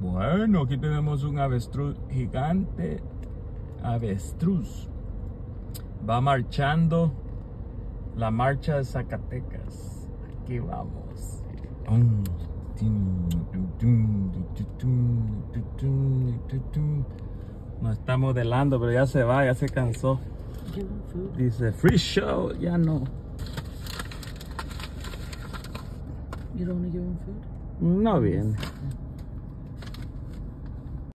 Bueno, aquí tenemos un avestruz gigante. Avestruz. Va marchando la marcha de Zacatecas. Aquí vamos. Nos está modelando, pero ya se va, ya se cansó. Dice, free show, ya no. You don't want to give him food? No viene.